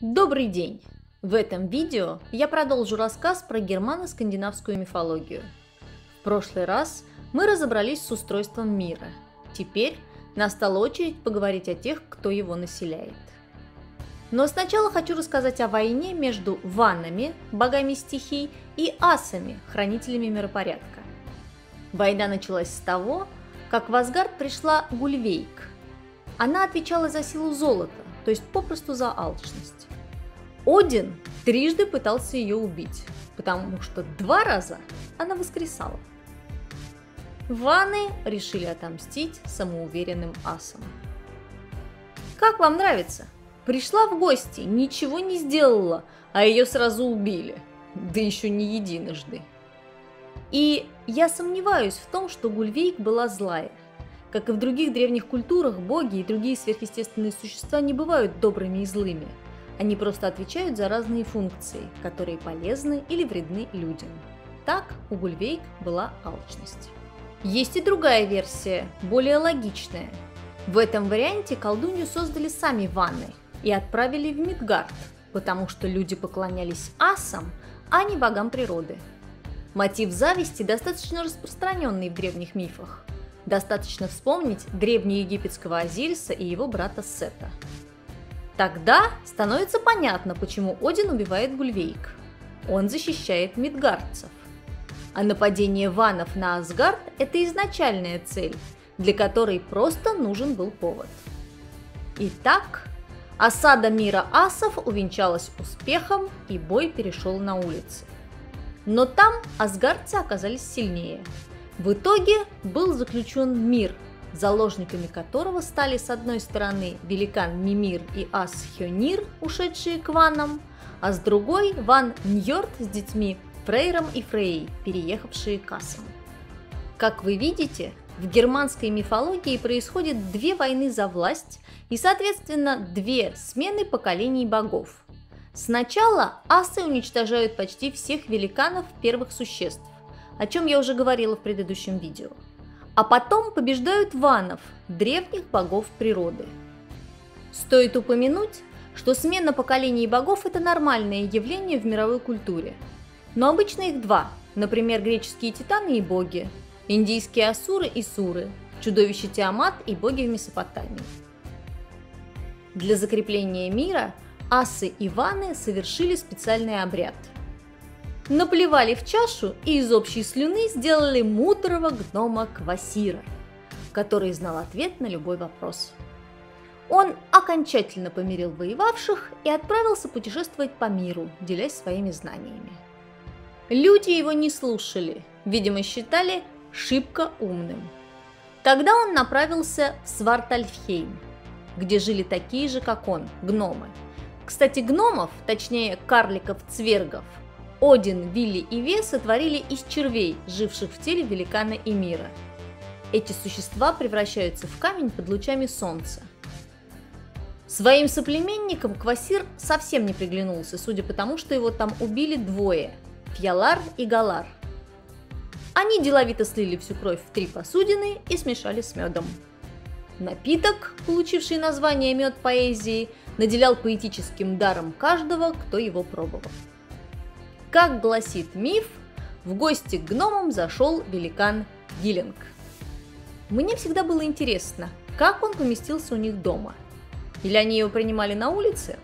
Добрый день! В этом видео я продолжу рассказ про германо-скандинавскую мифологию. В прошлый раз мы разобрались с устройством мира. Теперь настала очередь поговорить о тех, кто его населяет. Но сначала хочу рассказать о войне между ваннами, богами стихий, и асами, хранителями миропорядка. Война началась с того, как в Асгард пришла Гульвейк. Она отвечала за силу золота, то есть попросту за алчность. Один трижды пытался ее убить, потому что два раза она воскресала. Ваны решили отомстить самоуверенным асам. Как вам нравится? Пришла в гости, ничего не сделала, а ее сразу убили. Да еще не единожды. И я сомневаюсь в том, что Гульвейк была злая. Как и в других древних культурах, боги и другие сверхъестественные существа не бывают добрыми и злыми. Они просто отвечают за разные функции, которые полезны или вредны людям. Так у Гульвейк была алчность. Есть и другая версия, более логичная. В этом варианте колдунью создали сами ванны – и отправили в Мидгард, потому что люди поклонялись асам, а не богам природы. Мотив зависти достаточно распространенный в древних мифах. Достаточно вспомнить древнеегипетского Азириса и его брата Сета. Тогда становится понятно, почему Один убивает Гульвейк. Он защищает мидгардцев. А нападение ванов на Асгард – это изначальная цель, для которой просто нужен был повод. Итак, Осада мира асов увенчалась успехом, и бой перешел на улицы. Но там асгардцы оказались сильнее. В итоге был заключен мир, заложниками которого стали с одной стороны великан Мимир и ас Хёнир, ушедшие к ванам, а с другой Ван Ньорд с детьми Фрейром и Фрей, переехавшие к асам. Как вы видите, в германской мифологии происходят две войны за власть и, соответственно, две смены поколений богов. Сначала асы уничтожают почти всех великанов первых существ, о чем я уже говорила в предыдущем видео. А потом побеждают ванов, древних богов природы. Стоит упомянуть, что смена поколений богов – это нормальное явление в мировой культуре. Но обычно их два, например, греческие титаны и боги, индийские асуры и суры, чудовище Тиамат и боги в Месопотамии. Для закрепления мира асы и ваны совершили специальный обряд. Наплевали в чашу и из общей слюны сделали мудрого гнома Квасира, который знал ответ на любой вопрос. Он окончательно помирил воевавших и отправился путешествовать по миру, делясь своими знаниями. Люди его не слушали, видимо считали, шибко умным. Тогда он направился в Свартальфхейм, где жили такие же, как он, гномы. Кстати, гномов, точнее карликов-цвергов, Один, Вилли и Ве сотворили из червей, живших в теле великана и мира. Эти существа превращаются в камень под лучами солнца. Своим соплеменникам Квасир совсем не приглянулся, судя по тому, что его там убили двое – Фьялар и Галар – они деловито слили всю кровь в три посудины и смешали с медом. Напиток, получивший название «Мед поэзии», наделял поэтическим даром каждого, кто его пробовал. Как гласит миф, в гости к гномам зашел великан Гиллинг. Мне всегда было интересно, как он поместился у них дома. Или они его принимали на улице?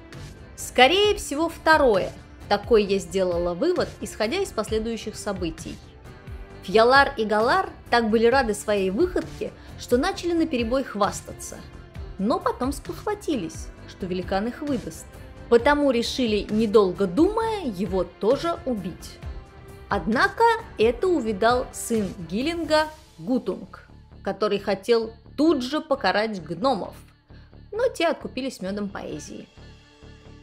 Скорее всего, второе. Такой я сделала вывод, исходя из последующих событий – Фьялар и Галар так были рады своей выходке, что начали наперебой хвастаться. Но потом спохватились, что великан их выдаст. Потому решили, недолго думая, его тоже убить. Однако это увидал сын Гиллинга Гутунг, который хотел тут же покарать гномов, но те откупились медом поэзии.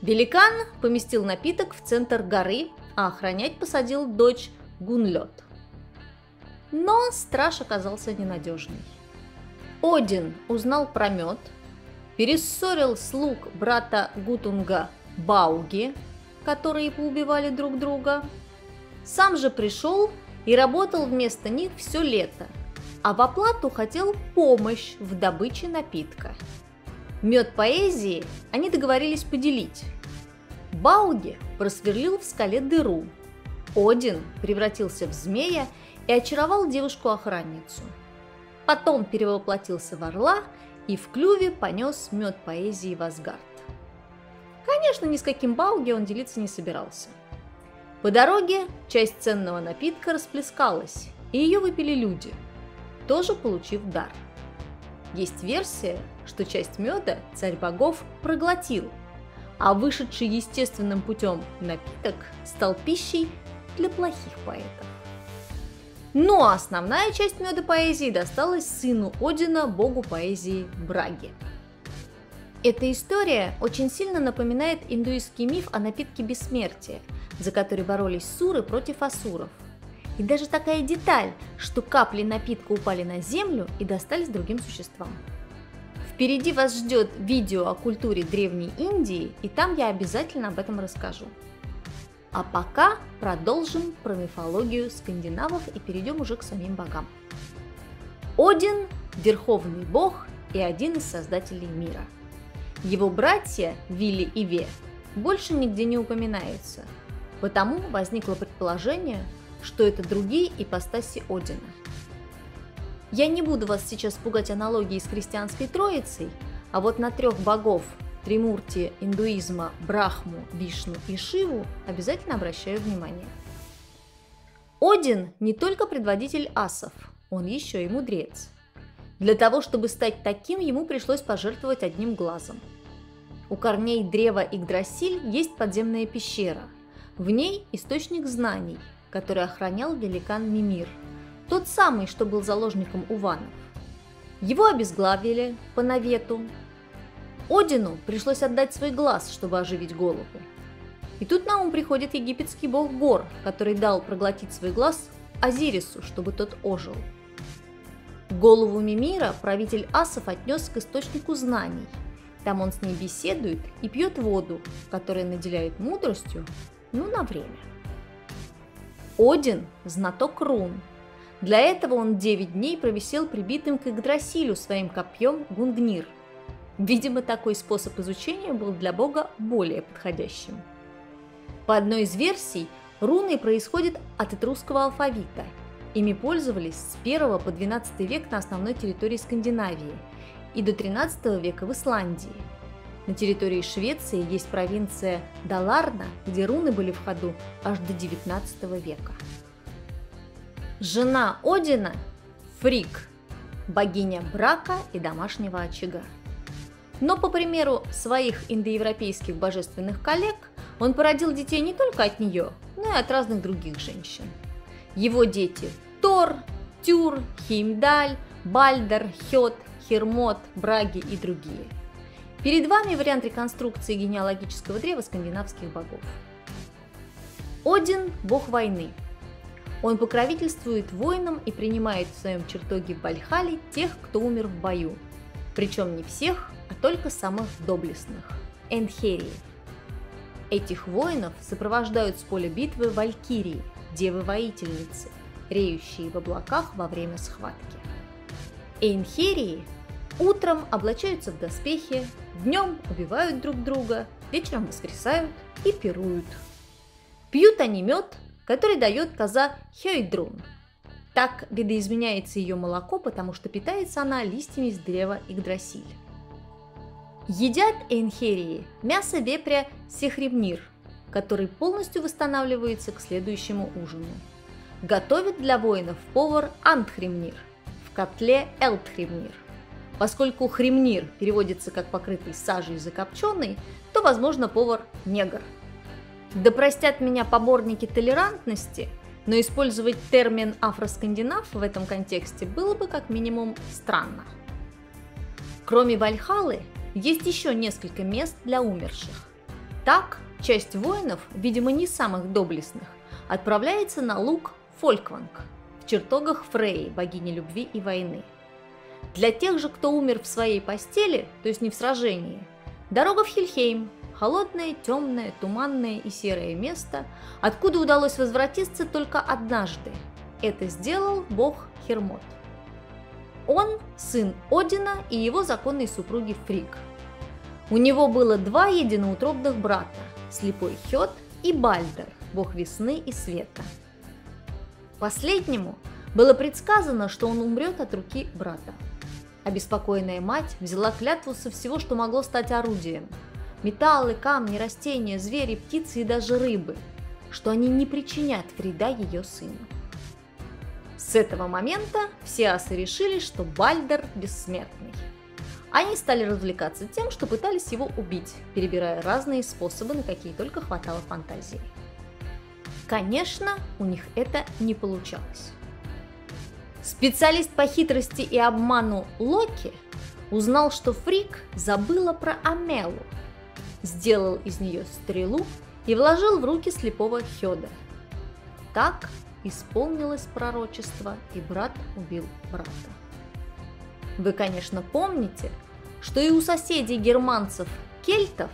Великан поместил напиток в центр горы, а охранять посадил дочь Гунлет – но страж оказался ненадежный. Один узнал про мед, перессорил слуг брата Гутунга Бауги, которые поубивали друг друга. Сам же пришел и работал вместо них все лето, а в оплату хотел помощь в добыче напитка. Мед поэзии они договорились поделить. Бауги просверлил в скале дыру. Один превратился в змея и очаровал девушку-охранницу. Потом перевоплотился в орла и в клюве понес мед поэзии в Асгард. Конечно, ни с каким Бауги он делиться не собирался. По дороге часть ценного напитка расплескалась, и ее выпили люди, тоже получив дар. Есть версия, что часть меда царь богов проглотил, а вышедший естественным путем напиток стал пищей для плохих поэтов. А основная часть меда поэзии досталась сыну Одина, богу поэзии Браги. Эта история очень сильно напоминает индуистский миф о напитке бессмертия, за который боролись суры против асуров. И даже такая деталь, что капли напитка упали на землю и достались другим существам. Впереди вас ждет видео о культуре Древней Индии, и там я обязательно об этом расскажу. А пока продолжим про мифологию скандинавов и перейдем уже к самим богам. Один – верховный бог и один из создателей мира. Его братья Вилли и Ве больше нигде не упоминаются, потому возникло предположение, что это другие ипостаси Одина – я не буду вас сейчас пугать аналогией с христианской троицей, а вот на трех богов Тримурти индуизма, Брахму, Вишну и Шиву обязательно обращаю внимание. Один не только предводитель асов, он еще и мудрец. Для того, чтобы стать таким, ему пришлось пожертвовать одним глазом. У корней древа Игдрасиль есть подземная пещера. В ней источник знаний, который охранял великан Мимир – тот самый, что был заложником Уванов. Его обезглавили по навету. Одину пришлось отдать свой глаз, чтобы оживить голову. И тут на ум приходит египетский бог Гор, который дал проглотить свой глаз Азирису, чтобы тот ожил. Голову Мимира правитель асов отнес к источнику знаний. Там он с ней беседует и пьет воду, которая наделяет мудростью, ну, на время. Один – знаток рун, для этого он 9 дней провисел прибитым к Игдрасилю своим копьем Гунгнир. Видимо, такой способ изучения был для бога более подходящим. По одной из версий, руны происходят от этрусского алфавита. Ими пользовались с 1 по 12 век на основной территории Скандинавии и до 13 века в Исландии. На территории Швеции есть провинция Даларна, где руны были в ходу аж до 19 века. Жена Одина – Фрик, богиня брака и домашнего очага. Но по примеру своих индоевропейских божественных коллег, он породил детей не только от нее, но и от разных других женщин. Его дети – Тор, Тюр, Хеймдаль, Бальдер, Хет, Хермот, Браги и другие. Перед вами вариант реконструкции генеалогического древа скандинавских богов. Один – бог войны – он покровительствует воинам и принимает в своем чертоге в Вальхале тех, кто умер в бою. Причем не всех, а только самых доблестных – Энхерии. Этих воинов сопровождают с поля битвы валькирии, девы-воительницы, реющие в облаках во время схватки. Энхерии утром облачаются в доспехи, днем убивают друг друга, вечером воскресают и пируют. Пьют они мед, который дает коза Хейдрун. Так видоизменяется ее молоко, потому что питается она листьями с древа Игдрасиль. Едят эйнхерии мясо вепря сехремнир, который полностью восстанавливается к следующему ужину. Готовит для воинов повар Антхремнир в котле Элтхремнир. Поскольку хремнир переводится как покрытый сажей закопченный, то, возможно, повар негр – да простят меня поборники толерантности, но использовать термин афроскандинав в этом контексте было бы как минимум странно. Кроме Вальхалы, есть еще несколько мест для умерших. Так, часть воинов, видимо не самых доблестных, отправляется на луг Фолькванг в чертогах Фрей, богини любви и войны. Для тех же, кто умер в своей постели, то есть не в сражении, дорога в Хильхейм, холодное, темное, туманное и серое место, откуда удалось возвратиться только однажды. Это сделал бог Хермот. Он – сын Одина и его законной супруги Фрик. У него было два единоутробных брата слепой Хет и Бальдер, бог весны и света. Последнему было предсказано, что он умрет от руки брата. Обеспокоенная мать взяла клятву со всего, что могло стать орудием. Металлы, камни, растения, звери, птицы и даже рыбы, что они не причинят вреда ее сыну. С этого момента все асы решили, что Бальдер бессмертный. Они стали развлекаться тем, что пытались его убить, перебирая разные способы, на какие только хватало фантазии. Конечно, у них это не получалось. Специалист по хитрости и обману Локи узнал, что Фрик забыла про Амелу, сделал из нее стрелу и вложил в руки слепого Хёда. Так исполнилось пророчество, и брат убил брата. Вы, конечно, помните, что и у соседей германцев кельтов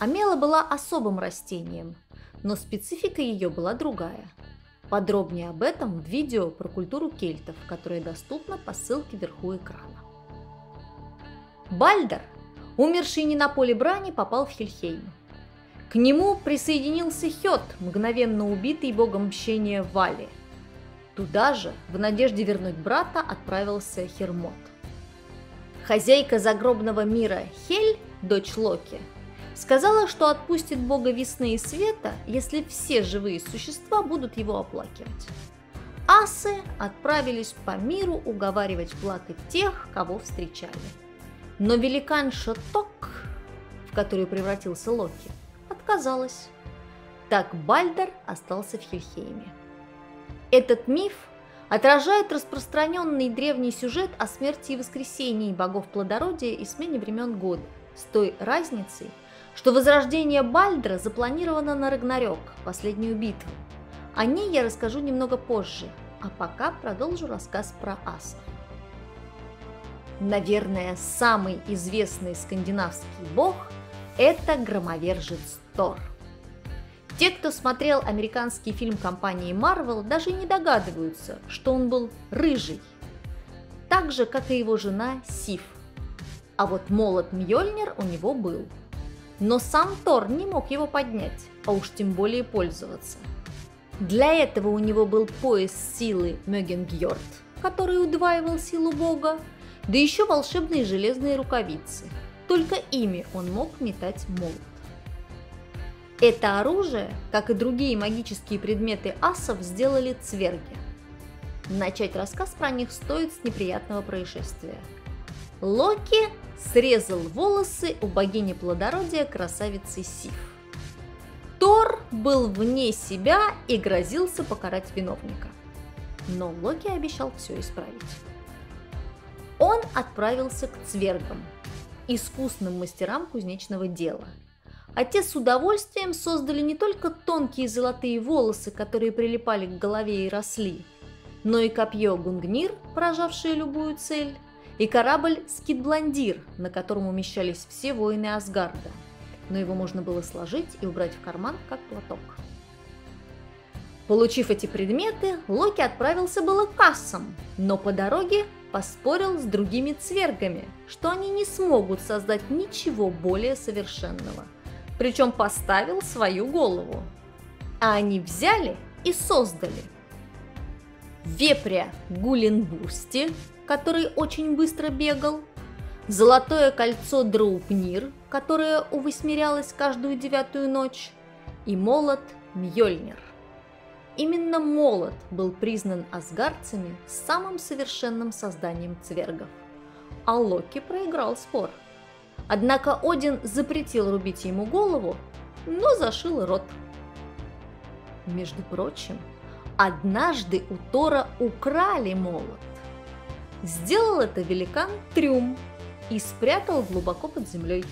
амела была особым растением, но специфика ее была другая. Подробнее об этом в видео про культуру кельтов, которое доступно по ссылке вверху экрана. Бальдер, умерший не на поле брани, попал в Хельхейм. К нему присоединился Хет, мгновенно убитый богом мщения Вали. Туда же, в надежде вернуть брата, отправился Хермот. Хозяйка загробного мира Хель, дочь Локи, сказала, что отпустит бога весны и света, если все живые существа будут его оплакивать. Асы отправились по миру уговаривать плакать тех, кого встречали. Но великан Шоток, в который превратился Локи, отказалась. Так Бальдер остался в Хельхейме. Этот миф отражает распространенный древний сюжет о смерти и воскресении богов плодородия и смене времен года, с той разницей, что возрождение Бальдра запланировано на Рагнарёк, последнюю битву. О ней я расскажу немного позже, а пока продолжу рассказ про асов. Наверное, самый известный скандинавский бог – это громовержец Тор. Те, кто смотрел американский фильм компании Marvel, даже не догадываются, что он был рыжий, так же, как и его жена Сив. А вот молот Мьёльнир у него был. Но сам Тор не мог его поднять, а уж тем более пользоваться. Для этого у него был пояс силы Мёгенгьорд, который удваивал силу бога, да еще волшебные железные рукавицы. Только ими он мог метать молот. Это оружие, как и другие магические предметы асов, сделали цверги. Начать рассказ про них стоит с неприятного происшествия. Локи срезал волосы у богини плодородия красавицы Сив. Тор был вне себя и грозился покарать виновника. Но Локи обещал все исправить он отправился к цвергам, искусным мастерам кузнечного дела. А те с удовольствием создали не только тонкие золотые волосы, которые прилипали к голове и росли, но и копье Гунгнир, поражавшее любую цель, и корабль Скидбландир, на котором умещались все воины Асгарда. Но его можно было сложить и убрать в карман, как платок. Получив эти предметы, Локи отправился было к кассам, но по дороге поспорил с другими цвергами, что они не смогут создать ничего более совершенного. Причем поставил свою голову. А они взяли и создали. Вепря Гуленбурсти, который очень быстро бегал, Золотое кольцо Драупнир, которое увосьмерялось каждую девятую ночь, и молот Мьёльнир. Именно молот был признан асгардцами самым совершенным созданием цвергов. А Локи проиграл спор. Однако Один запретил рубить ему голову, но зашил рот. Между прочим, однажды у Тора украли молот. Сделал это великан Трюм и спрятал глубоко под землей.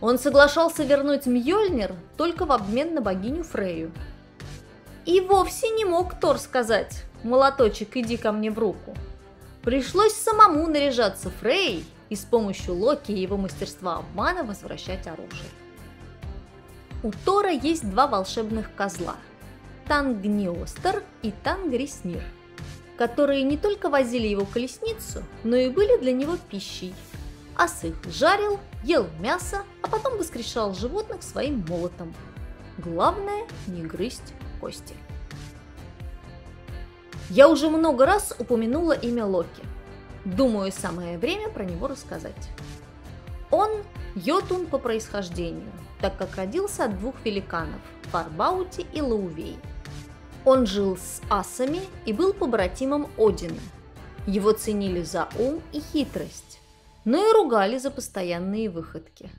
Он соглашался вернуть Мьёльнир только в обмен на богиню Фрею – и вовсе не мог Тор сказать «Молоточек, иди ко мне в руку». Пришлось самому наряжаться Фрей и с помощью Локи и его мастерства обмана возвращать оружие. У Тора есть два волшебных козла – Тангниостер и Тангриснир, которые не только возили его колесницу, но и были для него пищей. Ас их жарил, ел мясо, а потом воскрешал животных своим молотом. Главное не грызть кости. Я уже много раз упомянула имя Локи. Думаю, самое время про него рассказать. Он йотун по происхождению, так как родился от двух великанов – Фарбаути и Лаувей. Он жил с асами и был побратимом Одина. Его ценили за ум и хитрость, но и ругали за постоянные выходки.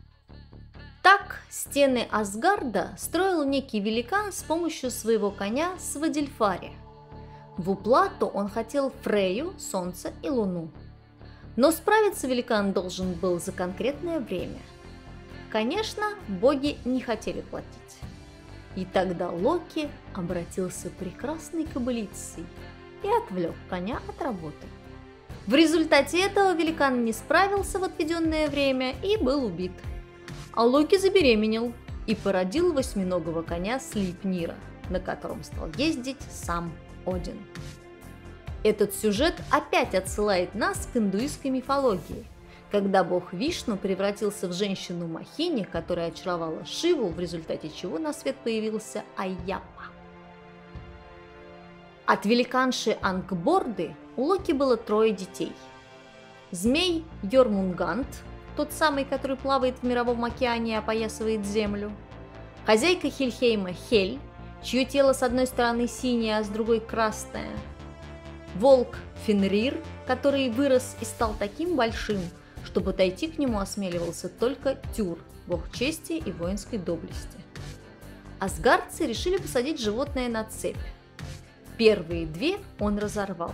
Так стены Асгарда строил некий великан с помощью своего коня Свадильфари – в уплату он хотел Фрею, Солнце и Луну. Но справиться великан должен был за конкретное время. Конечно, боги не хотели платить. И тогда Локи обратился прекрасной кобылицей и отвлек коня от работы. В результате этого великан не справился в отведенное время и был убит. А Локи забеременел и породил восьминогого коня Слипнира, на котором стал ездить сам один. Этот сюжет опять отсылает нас к индуистской мифологии, когда бог Вишну превратился в женщину Махини, которая очаровала Шиву, в результате чего на свет появился Айяпа. От великанши Ангборды у Локи было трое детей. Змей Йормунгант, тот самый, который плавает в мировом океане и опоясывает землю. Хозяйка Хильхейма Хель, чье тело с одной стороны синее, а с другой красное. Волк Фенрир, который вырос и стал таким большим, что подойти к нему осмеливался только Тюр, бог чести и воинской доблести. Асгардцы решили посадить животное на цепь. Первые две он разорвал,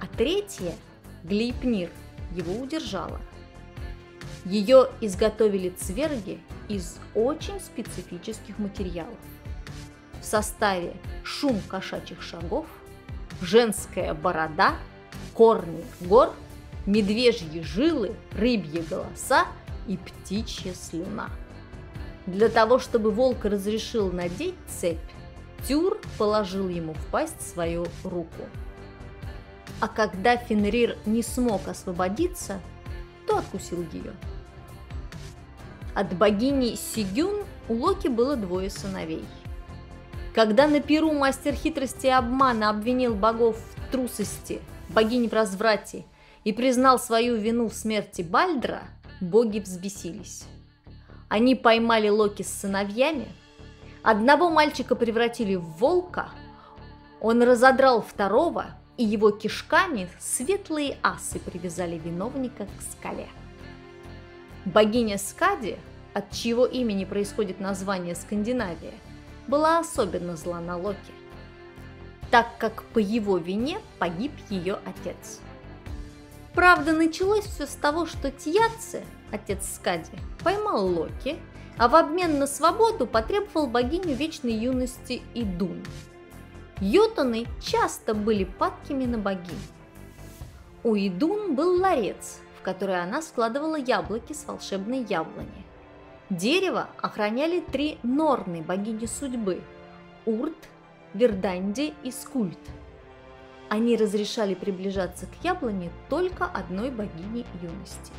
а третья, Глейпнир, его удержала. Ее изготовили цверги из очень специфических материалов в составе шум кошачьих шагов, женская борода, корни гор, медвежьи жилы, рыбьи голоса и птичья слюна. Для того, чтобы волк разрешил надеть цепь, Тюр положил ему в пасть свою руку. А когда Фенрир не смог освободиться, то откусил ее. От богини Сигюн у Локи было двое сыновей – когда на Перу мастер хитрости и обмана обвинил богов в трусости, богинь в разврате и признал свою вину в смерти Бальдра, боги взбесились. Они поймали Локи с сыновьями, одного мальчика превратили в волка, он разодрал второго, и его кишками светлые асы привязали виновника к скале. Богиня Скади, от чьего имени происходит название Скандинавия, была особенно зла на Локи, так как по его вине погиб ее отец. Правда, началось все с того, что Тьяце, отец Скади, поймал Локи, а в обмен на свободу потребовал богиню вечной юности Идун. Йотуны часто были падкими на богинь. У Идун был ларец, в который она складывала яблоки с волшебной яблони. Дерево охраняли три норны богини судьбы – Урт, Верданди и Скульт. Они разрешали приближаться к яблоне только одной богине юности.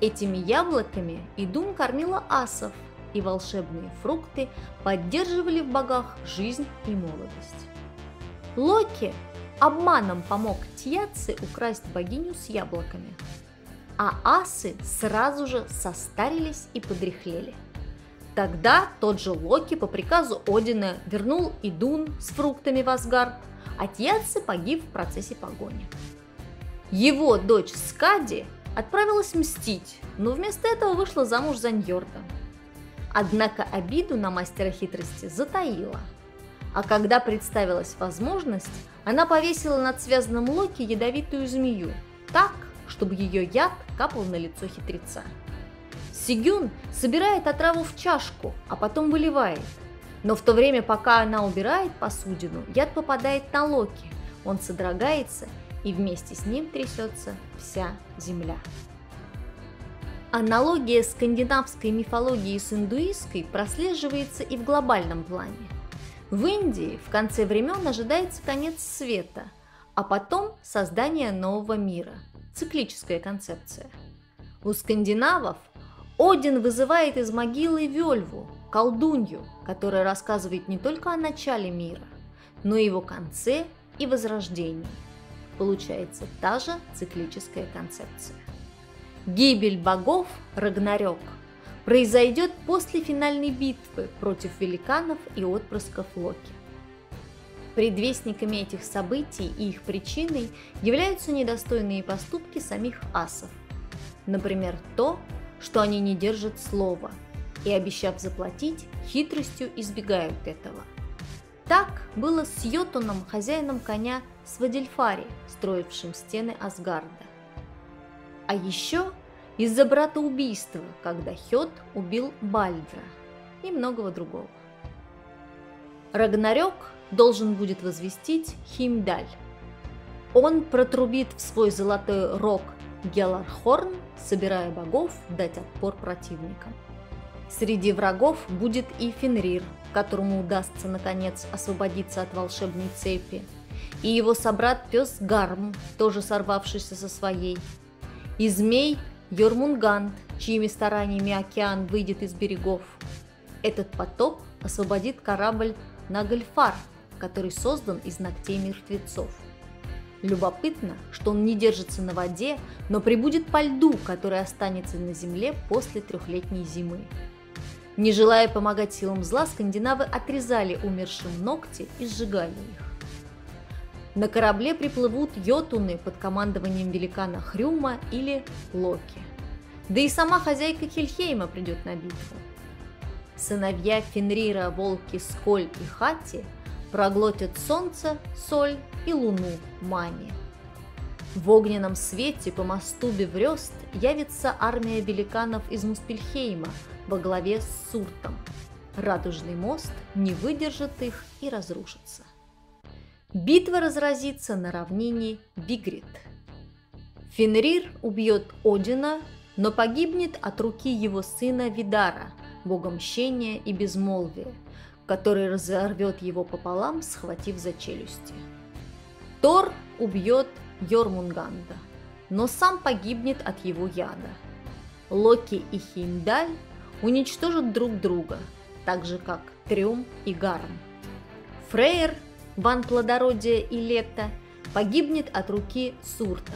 Этими яблоками Идун кормила асов, и волшебные фрукты поддерживали в богах жизнь и молодость. Локи обманом помог Тьяце украсть богиню с яблоками – а асы сразу же состарились и подряхлели. Тогда тот же Локи по приказу Одина вернул Идун с фруктами в Асгард, Тьяци погиб в процессе погони. Его дочь Скади отправилась мстить, но вместо этого вышла замуж за Ньорда. Однако обиду на мастера хитрости затаила. А когда представилась возможность, она повесила над связанным Локи ядовитую змею, так, чтобы ее яд капал на лицо хитреца. Сигюн собирает отраву в чашку, а потом выливает. Но в то время, пока она убирает посудину, яд попадает на Локи. Он содрогается, и вместе с ним трясется вся земля. Аналогия скандинавской мифологии с индуистской прослеживается и в глобальном плане. В Индии в конце времен ожидается конец света, а потом создание нового мира – циклическая концепция. У скандинавов один вызывает из могилы Вельву, колдунью, которая рассказывает не только о начале мира, но и его конце и возрождении. Получается та же циклическая концепция. Гибель богов, Рагнарёк, произойдет после финальной битвы против великанов и отпрысков Локи. Предвестниками этих событий и их причиной являются недостойные поступки самих асов. Например, то, что они не держат слова и, обещав заплатить, хитростью избегают этого. Так было с Йотуном, хозяином коня Свадельфари, строившим стены Асгарда. А еще из-за братоубийства, когда Хет убил Бальдра и многого другого. Рагнарёк должен будет возвестить Химдаль. Он протрубит в свой золотой рог Гелархорн, собирая богов дать отпор противникам. Среди врагов будет и Фенрир, которому удастся наконец освободиться от волшебной цепи, и его собрат пес Гарм, тоже сорвавшийся со своей, и змей Йормунгант, чьими стараниями океан выйдет из берегов. Этот потоп освободит корабль Нагальфар, который создан из ногтей мертвецов. Любопытно, что он не держится на воде, но прибудет по льду, который останется на земле после трехлетней зимы. Не желая помогать силам зла, скандинавы отрезали умершим ногти и сжигали их. На корабле приплывут йотуны под командованием великана Хрюма или Локи. Да и сама хозяйка Хельхейма придет на битву. Сыновья Фенрира, Волки, Сколь и Хати – проглотят солнце, соль и луну мани. В огненном свете по мосту Беврёст явится армия великанов из Муспельхейма во главе с Суртом. Радужный мост не выдержит их и разрушится. Битва разразится на равнине Вигрид. Фенрир убьет Одина, но погибнет от руки его сына Видара, бога мщения и безмолвия, который разорвет его пополам, схватив за челюсти. Тор убьет Йормунганда, но сам погибнет от его яда. Локи и Хеймдаль уничтожат друг друга, так же как Трюм и Гарм. Фрейр, ван плодородия и лета, погибнет от руки Сурта.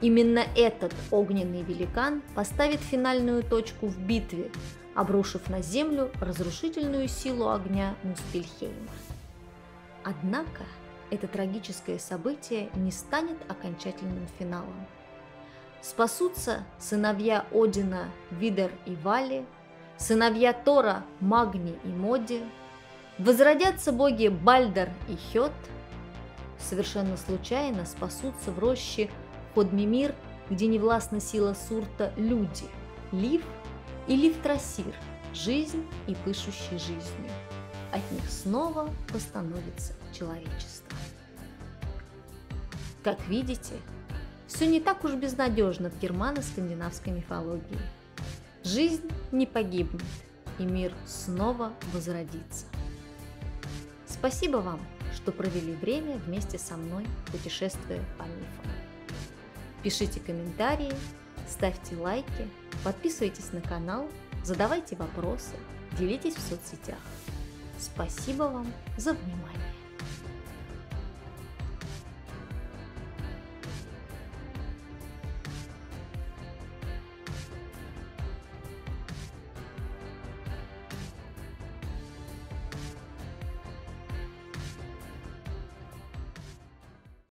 Именно этот огненный великан поставит финальную точку в битве, обрушив на землю разрушительную силу огня Муспельхейма. Однако это трагическое событие не станет окончательным финалом. Спасутся сыновья Одина Видер и Вали, сыновья Тора Магни и Моди, возродятся боги Бальдар и Хет, совершенно случайно спасутся в роще Ходмимир, где не властна сила Сурта люди, Лив и Лифтрасир – жизнь и пышущий жизнью. От них снова восстановится человечество. Как видите, все не так уж безнадежно в германо-скандинавской мифологии. Жизнь не погибнет, и мир снова возродится. Спасибо вам, что провели время вместе со мной, путешествуя по мифам. Пишите комментарии, ставьте лайки, подписывайтесь на канал, задавайте вопросы, делитесь в соцсетях. Спасибо вам за внимание.